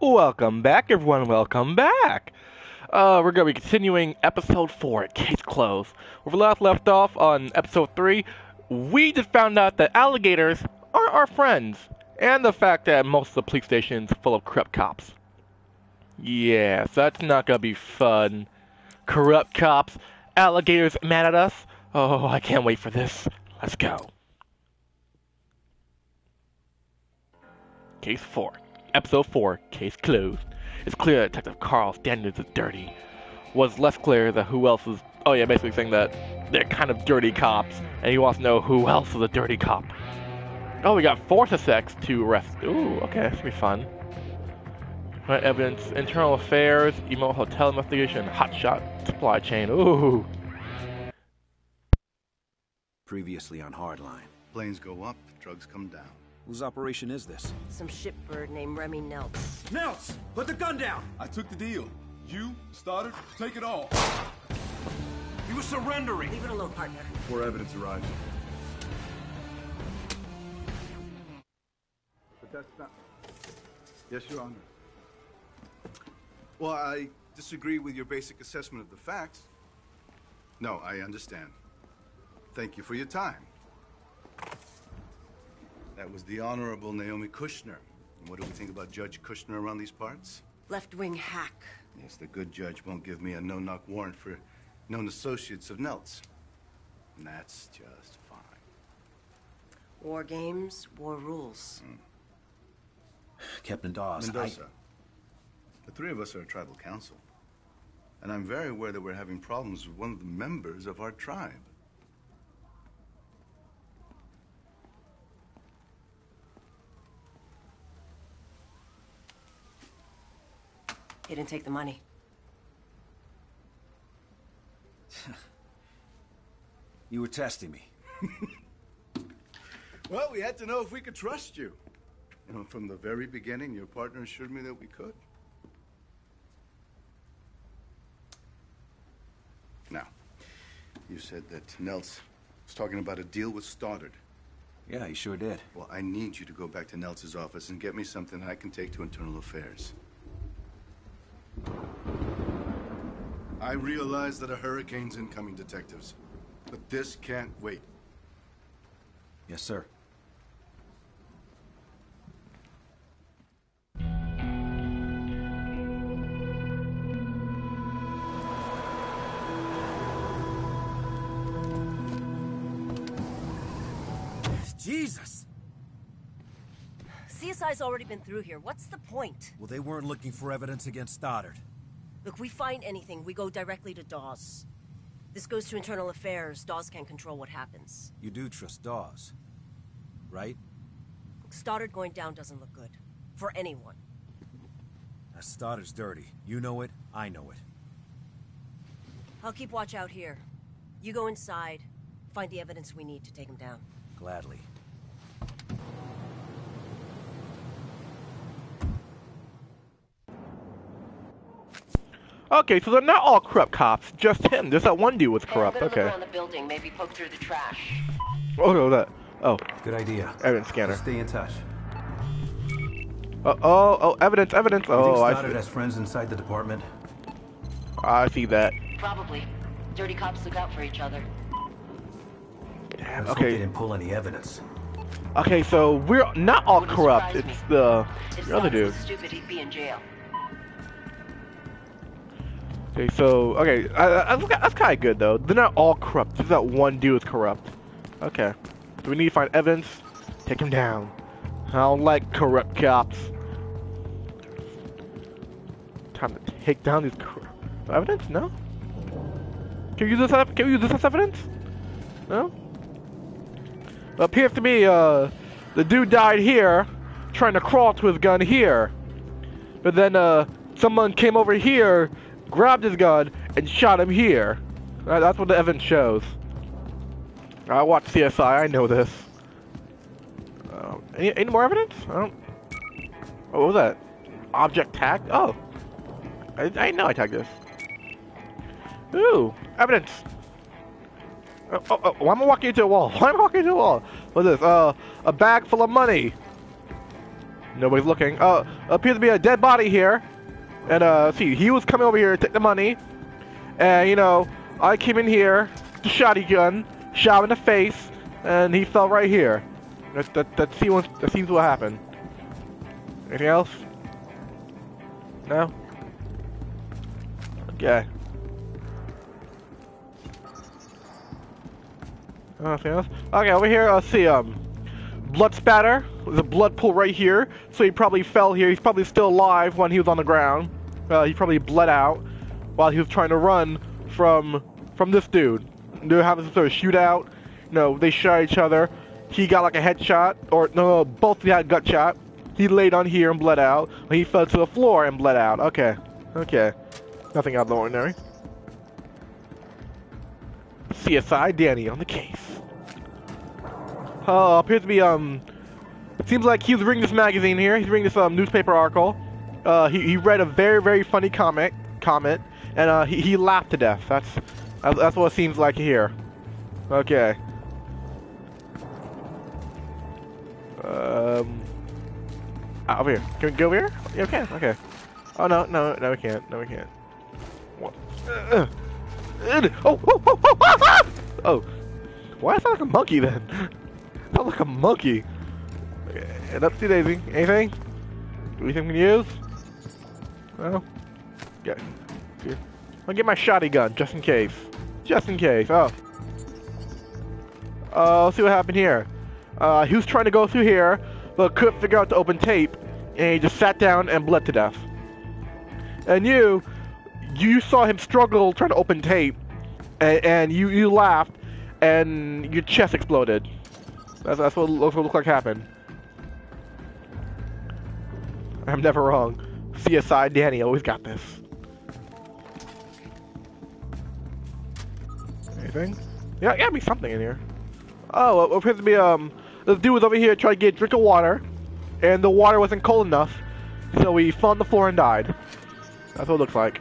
Welcome back, everyone. Welcome back. Uh, we're going to be continuing episode 4, Case Closed. Where we last left off on episode 3, we just found out that alligators are our friends, and the fact that most of the police station's full of corrupt cops. Yeah, so that's not going to be fun. Corrupt cops, alligators mad at us. Oh, I can't wait for this. Let's go. Case 4. Episode 4, Case Closed. It's clear that Detective Carl Stoddard is dirty. Was less clear that who else is. Oh, yeah, basically saying that they're kind of dirty cops, and he wants to know who else is a dirty cop. Oh, we got four suspects to arrest. Ooh, okay, this should be fun. Right, evidence, internal affairs, email hotel investigation, hotshot supply chain. Ooh. Previously on Hardline. Planes go up, drugs come down. Whose operation is this? Some shipbird named Remy Neltz. Neltz! Put the gun down! I took the deal. You started, take it all. He was surrendering! Leave it alone, partner. Before evidence arrives. But that's not. Yes, Your Honor. Well, I disagree with your basic assessment of the facts. No, I understand. Thank you for your time. That was the Honorable Naomi Kushner. And what do we think about Judge Kushner around these parts? Left wing hack. Yes, the good judge won't give me a no-knock warrant for known associates of Nelt's. And that's just fine. War games, war rules. Hmm. Captain Dawes, Mendoza. The three of us are a tribal council. And I'm very aware that we're having problems with one of the members of our tribe. He didn't take the money. You were testing me. Well, we had to know if we could trust you. You know, from the very beginning, your partner assured me that we could. Now, you said that Neltz was talking about a deal with Stoddard. Yeah, he sure did. Well, I need you to go back to Neltz's office and get me something I can take to internal affairs. I realize that a hurricane's incoming, detectives. But this can't wait. Yes, sir. Jesus! CSI's already been through here. What's the point? Well, they weren't looking for evidence against Stoddard. Look, we find anything, we go directly to Dawes. This goes to internal affairs. Dawes can't control what happens. You do trust Dawes, right? Stoddard going down doesn't look good. For anyone. Now, Stoddard's dirty. You know it, I know it. I'll keep watch out here. You go inside, find the evidence we need to take him down. Gladly. Okay, so they're not all corrupt cops, just him. Just that one dude was corrupt. Have Okay. look the building, maybe poke through the trash. Oh, no, that. Oh, Good idea. evidence scanner. Stay in touch. Oh, oh, oh, evidence, evidence. Oh, I Stoddard see. has friends inside the department? I see that. Probably. Dirty cops look out for each other. Damn, Let's they okay. didn't pull any evidence. Okay, so we're not all Wouldn't corrupt. It's me. the, the other dude. stupid, he'd be in jail. Okay, so okay, I, I, that's, kind of good though. They're not all corrupt. Just that one dude is corrupt. Okay, so we need to find evidence. Take him down. I don't like corrupt cops. Time to take down these cor- evidence. No. Can we use this? Can we use this as evidence? No. appears to me, uh, the dude died here, trying to crawl to his gun here. But then, uh, someone came over here, grabbed his gun, and shot him here. Uh, that's what the evidence shows. I watch CSI, I know this. Um, any, any more evidence? I don't... What was that? Object tagged? Oh. I, I didn't know I tagged this. Ooh, evidence! Oh, oh, oh, why am I walking into a wall? Why am I walking into a wall? What's this? Uh, a bag full of money. Nobody's looking. Uh, appears to be a dead body here. And uh, see, he was coming over here to take the money. And you know, I came in here, the shotgun, shot him in the face, and he fell right here. That that that seems that seems what happened. Anything else? No. Okay. Nothing else. Okay, over here. Let's see. Um, blood spatter. There's a blood pool right here. So he probably fell here. He's probably still alive when he was on the ground. Uh, he probably bled out while he was trying to run from from this dude. They have this sort of shootout. You know, they shot each other. He got like a headshot, or no, both of them had gut shot. He laid on here and bled out. He fell to the floor and bled out. Okay, okay, nothing out of the ordinary. CSI Danny on the case. Uh, appears to be um. Seems like he was reading this magazine here. He's reading this um newspaper article. Uh, he he read a very very funny comic comment, and uh he, he laughed to death. That's that's what it seems like here. Okay. Um. ah, over here. Can we go over here? Yeah, can. Okay. Oh no, no, no, we can't. No, we can't. What? Uh, oh, oh, oh, oh, ah! oh! Why is that like a monkey then? Sounds like a monkey. And up to Daisy. Anything? Do we can use? No. Okay. Here. I'll get my shotty gun just in case. Just in case. Oh. Uh, let's see what happened here. Uh, he was trying to go through here, but couldn't figure out to open tape, and he just sat down and bled to death. And you, you saw him struggle trying to open tape, and, and you, you laughed, and your chest exploded. That's, that's what, looks what looked like happened. I'm never wrong. CSI Danny always got this. Anything? Yeah, gotta be something in here. Oh, it appears to be, um, this dude was over here trying to get a drink of water, and the water wasn't cold enough, so he fell on the floor and died. That's what it looks like.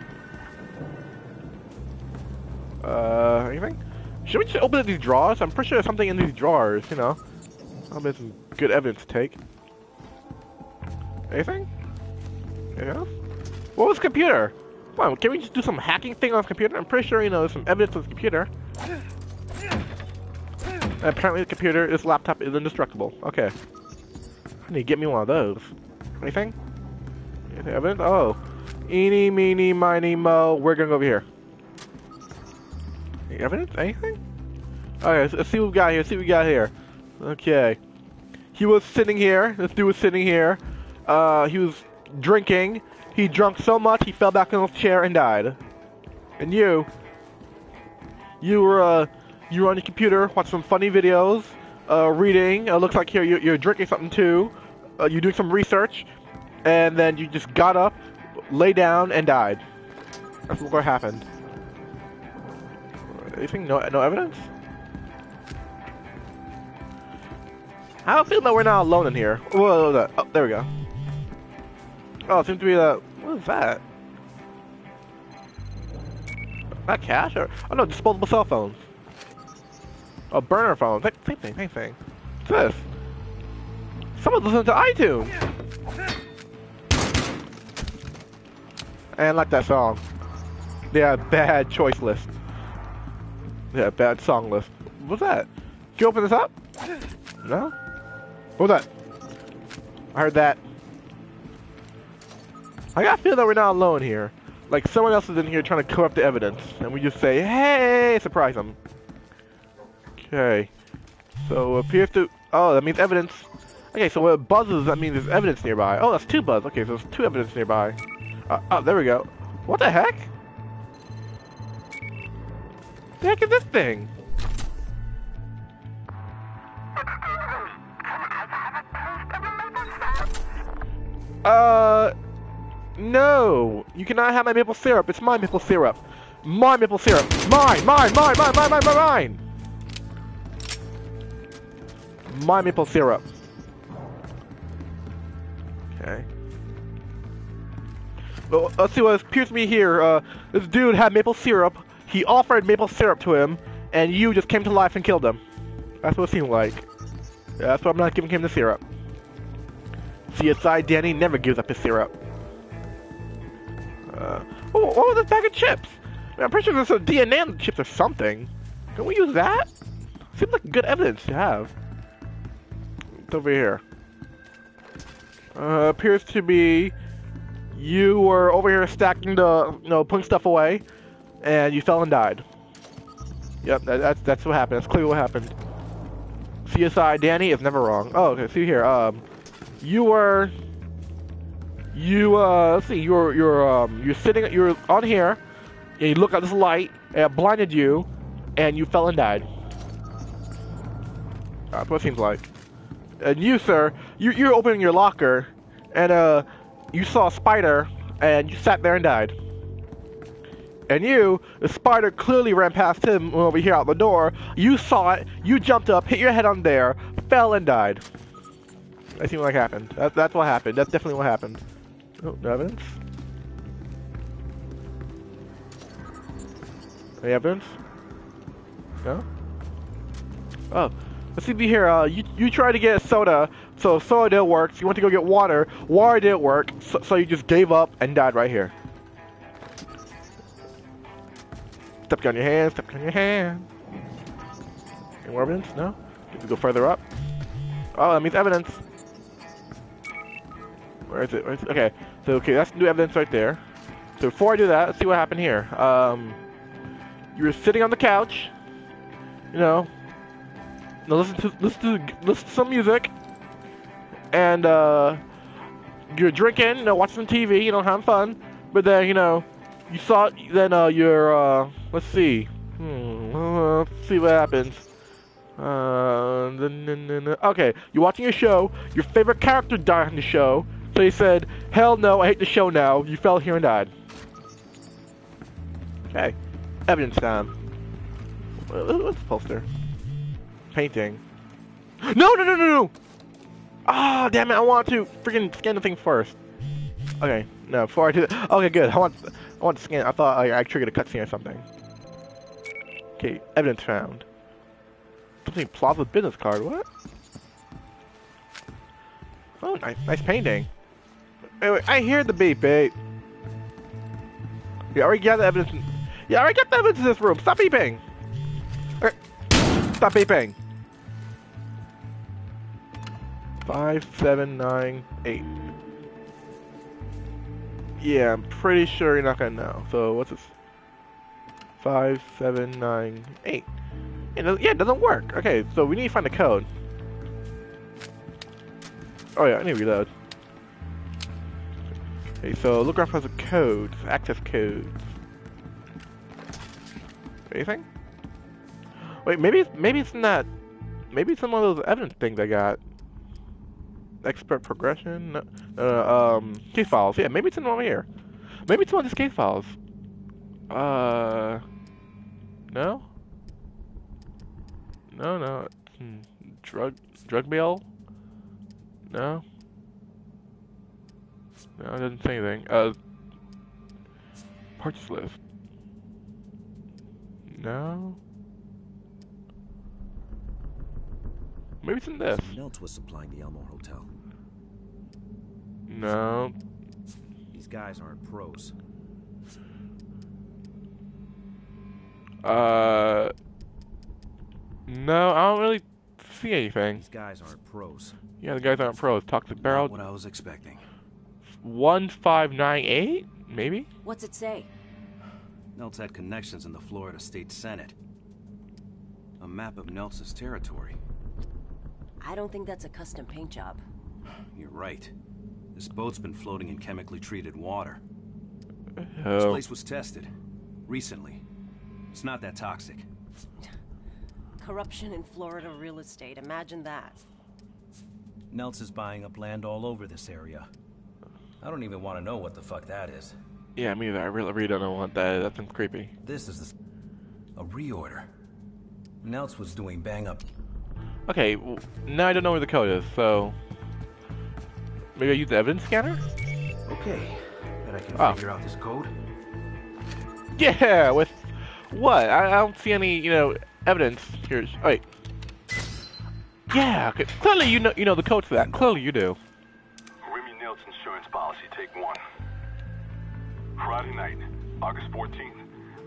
Uh, anything? Should we just open up these drawers? I'm pretty sure there's something in these drawers, you know. I'll be some good evidence to take. Anything? Anything else? What was computer? Come on, can we just do some hacking thing on the computer? I'm pretty sure, you know, there's some evidence on the computer. And apparently the computer, this laptop is indestructible. Okay. I need to get me one of those. Anything? Evidence? Oh. Eeny, meeny, miny, mo. We're gonna go over here. Any evidence? Anything? Oh, okay, let's, let's see what we got here. See what we got here. Okay. He was sitting here. This dude was sitting here. Uh, he was drinking. He drunk so much he fell back in his chair and died. And you, you were uh, you were on your computer watching some funny videos, uh, reading. It looks like here you're, you're drinking something too. Uh, you're doing some research, and then you just got up, lay down, and died. That's what happened. Anything? No, no evidence. I don't feel that we're not alone in here. Whoa, whoa. Oh, there we go. Oh, it seems to be that. What is that? Not cash or oh no, disposable cell phones. Oh, burner phones. Same thing. Same thing. What's this? Someone's listening to iTunes. And like that song. Yeah, bad choice list. Yeah, bad song list. What's that? Can you open this up? No? Was that? I heard that. I got a feeling that we're not alone here. Like someone else is in here trying to cover up the evidence, and we just say, "Hey!" Surprise them. Okay. So appears to. Oh, that means evidence. Okay, so when it buzzes, that means there's evidence nearby. Oh, that's two buzz. Okay, so there's two evidence nearby. Uh, oh, there we go. What the heck? The heck is this thing? Uh, no. You cannot have my maple syrup. It's my maple syrup. My maple syrup. Mine, mine, mine, mine, mine, mine, mine. My maple syrup. Okay. Well, let's see what appears to me here. Uh, this dude had maple syrup. He offered maple syrup to him, and you just came to life and killed him. That's what it seemed like. That's why I'm not giving him the syrup. CSI Danny never gives up his syrup. Uh, oh, what was this bag of chips? Man, I'm pretty sure there's some DNA on the chips or something. Can we use that? Seems like good evidence to have. It's over here. Uh, appears to be you were over here stacking the, you know, putting stuff away, and you fell and died. Yep, that, that's that's what happened. That's clearly what happened. CSI Danny is never wrong. Oh, okay. See here. Um, you were, you uh, let's see. You're you're um you're sitting. You're on here, and you look at this light, and it blinded you, and you fell and died. That's what it seems like. And you, sir, you you're opening your locker, and uh, you saw a spider, and you sat there and died. And you, the spider clearly ran past him over here out the door. You saw it, you jumped up, hit your head on there, fell and died. That seems what happened. That, that's what happened. That's definitely what happened. Oh, no evidence? Any evidence? No? Oh. Let's see here. Uh, you, you tried to get soda, so soda didn't work. So you went to go get water. Water didn't work, so, so you just gave up and died right here. Step on your hand, step on your hand. Any more evidence? No? Need to go further up? Oh, that means evidence. Where is it? Where is it? Okay, so okay, that's new evidence right there. So before I do that, let's see what happened here. Um, you were sitting on the couch, you know, now listen to listen to listen to some music, and uh, you're drinking, you know, watching TV, you know, having fun. But then, you know, you saw then uh, you're uh, let's see, hmm, uh, let's see what happens. Uh, okay, you're watching a show. Your favorite character died on the show, so he said, "Hell no, I hate the show now." You fell here and died. Okay, evidence time. What's the poster? Painting. No, no, no, no, no! Ah, oh, damn it! I want to freaking scan the thing first. Okay, no, before I do that. Okay, good. I want, I want to scan. I thought I, I triggered a cutscene or something. Okay, evidence found. Something Plaza business card. What? Oh, nice, nice painting. Wait, I hear the beep, babe. I already got the evidence. In, yeah, I already got the evidence in this room. Stop beeping. Okay. Stop beeping. Five, seven, nine, eight. Yeah, I'm pretty sure you're not gonna know. So what's this? Five, seven, nine, eight. It yeah, it doesn't work. Okay, so we need to find the code. Oh yeah, I need to reload. Okay, so look around for the codes, access codes. Anything? Wait, maybe it's, maybe it's not. Maybe it's some of those evidence things I got. Expert progression. Uh, um, case files. Yeah, maybe it's in one here. Maybe it's one of these case files. Uh, no. No, no. Hmm. Drug drug bill. No. No, it doesn't say anything. Uh, purchase list. No. Maybe it's in this. Nelt was supplying the Elmore Hotel. No. These guys aren't pros. Uh. No, I don't really see anything. These guys aren't pros. Yeah, the guys aren't pros. Toxic Barrel. Not what I was expecting. 1598? Maybe? What's it say? Nelt's had connections in the Florida State Senate. A map of Nelt's territory. I don't think that's a custom paint job. You're right. This boat's been floating in chemically treated water. This Oh. place was tested. Recently. It's not that toxic. Corruption in Florida real estate. Imagine that. Neltz is buying up land all over this area. I don't even want to know what the fuck that is. Yeah, me either. I really, really don't know what that is. That creepy. This is the... a reorder. Neltz was doing bang up. Okay, w- now I don't know where the code is, so... Maybe I use the evidence scanner? Okay, bet I can Oh. figure out this code. Yeah, with... What? I, I don't see any, you know, evidence. Here's, wait. Yeah, okay. clearly you know you know the code for that. Clearly you do. Melt's insurance policy, take one. Friday night, August 14th,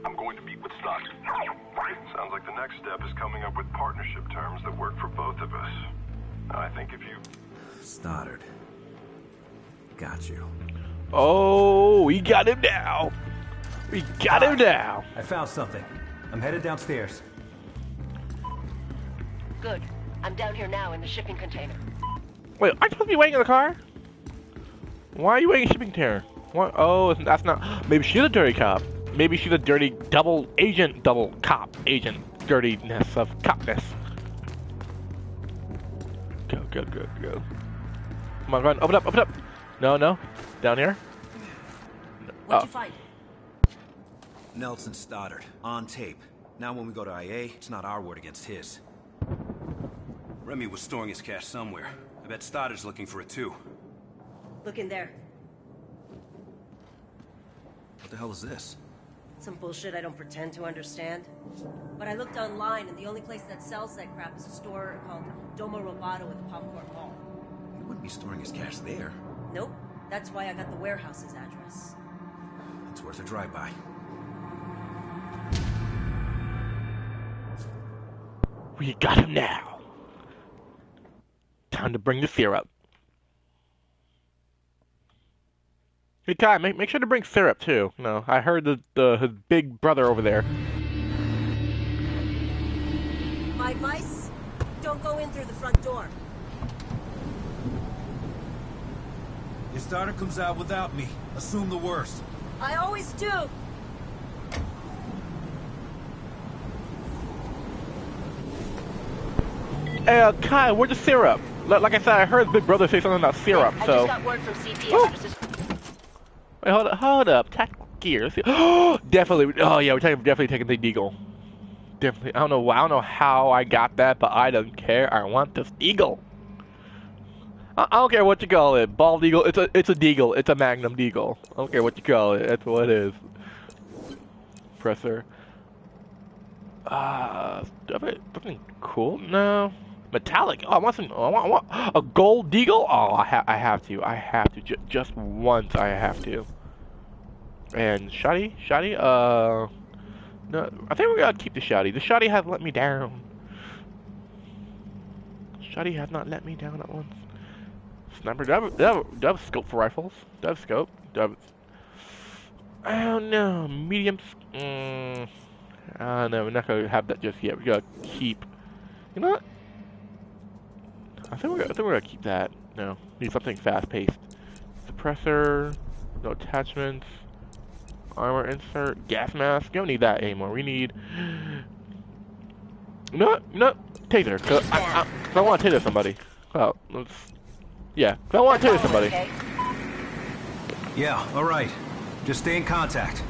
I'm going to meet with Stock. Sounds like the next step is coming up with partnership terms that work for both of us. I think if you... Stoddard. Got you. Oh, we got him now. We got him ah, now. I found something. I'm headed downstairs. Good. I'm down here now in the shipping container. Wait, aren't you supposed to be waiting in the car? Why are you waiting in shipping container? What? Oh, that's not. Maybe she's a dirty cop. Maybe she's a dirty double agent, double cop agent. Dirtiness of copness. Go, go, go, go. Come on, run. Open up, open up. No, no. Down here. What'd Oh. you find? Nelson Stoddard, on tape. Now when we go to IA, it's not our word against his. Remy was storing his cash somewhere. I bet Stoddard's looking for it too. Look in there. What the hell is this? Some bullshit I don't pretend to understand. But I looked online, and the only place that sells that crap is a store called Domo Roboto at the Popcorn Mall. He wouldn't be storing his cash there. Nope. That's why I got the warehouse's address. It's worth a drive-by. We got him now. Time to bring the syrup. Hey, Khai, make, make sure to bring syrup too. No, I heard the, the his big brother over there. My advice? Don't go in through the front door. If Stoddard comes out without me, assume the worst. I always do. Hey, uh, Khai, where's the syrup? Like, like I said, I heard his big brother say something about syrup, I so. just got word from CP about his Wait, hold up, hold up. Tactical gears. definitely. Oh yeah, we're definitely taking the eagle. Definitely. I don't know. I don't know how I got that, but I don't care. I want this eagle. I, I don't care what you call it. Bald eagle. It's a it's a deagle. It's a magnum deagle. I don't care what you call it. That's what it is. Presser. Uh, something cool? No. Metallic. Oh, I want some. I want, I want a gold deagle. Oh, I, ha I have to. I have to. J just once, I have to. And shoddy, shoddy. Uh, no. I think we're gonna keep the shoddy. The shoddy has let me down. Shoddy has not let me down at once. Sniper. Do I have scope for rifles? Have scope? I don't know. Medium. Mm, I don't know. We're not gonna have that just yet. We gotta keep. You know what? I think we're I think we're gonna keep that. No, need something fast-paced. Suppressor, no attachments, armor insert, gas mask. You don't need that anymore. We need. No, no, taser. Cause I, I, I want to taser somebody. Oh, let's. Yeah, 'cause I want to taser somebody. Yeah, all right. Just stay in contact.